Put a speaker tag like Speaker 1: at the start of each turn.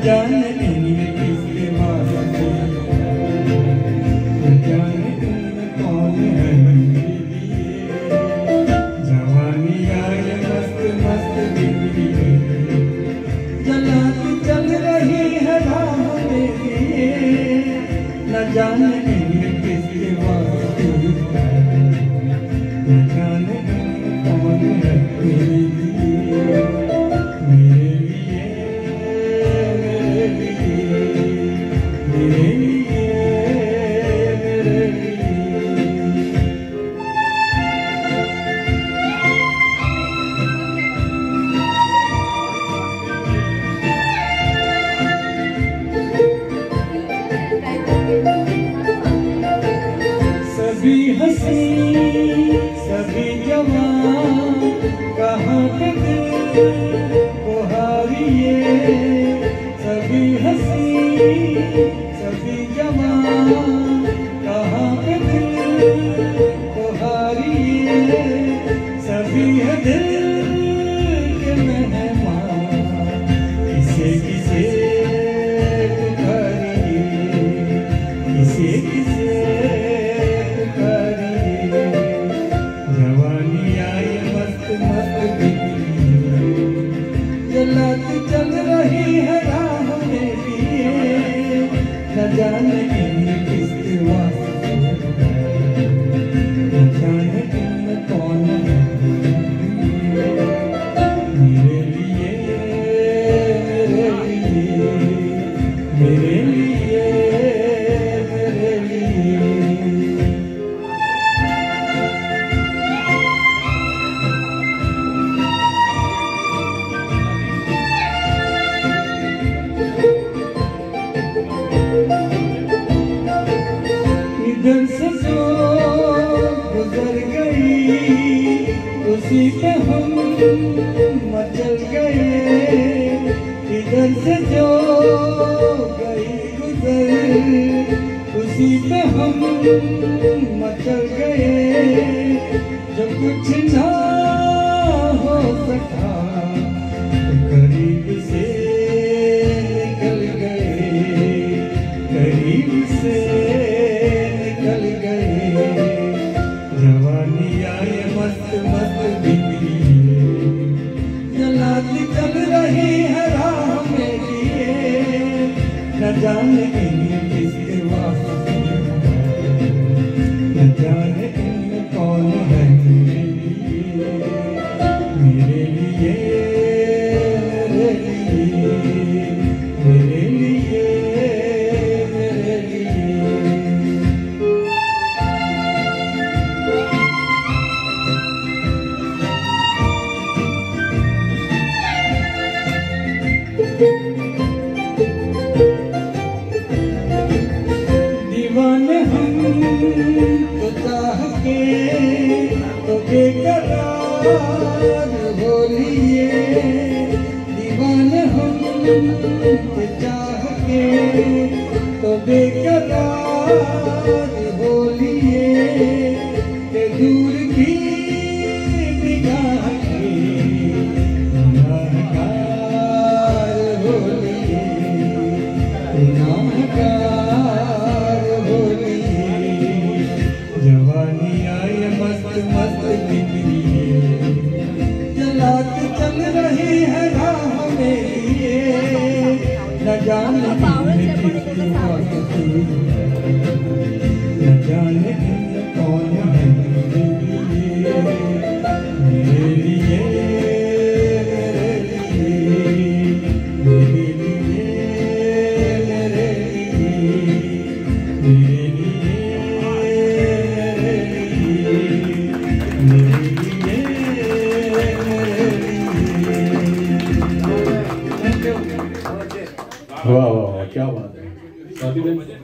Speaker 1: जाने इनमें किसके वास्ते न जाने इनमें कौन है मेरे लिए? जवानी आए, मस्त मस्त बिगड़ी जलाती चल रही है राह मेरी न जाने जवानी आई मस्त मस्त जलात चल इधर से जो गुजर गई, उसी पे हम मचल गए। इधर जो गई गुजर, उसी पे हम मचल गए। जो कुछ ना जाने इन्हें किसके वास्ते। न जाने इनमें कौन है मेरे लिए मेरे लिए मेरे लिए तो बेकरार हो लिए दीवाने हम। जलात चल रही है राह मेरी। न जाने इनमें कौन है।
Speaker 2: वाह वाह क्या बात है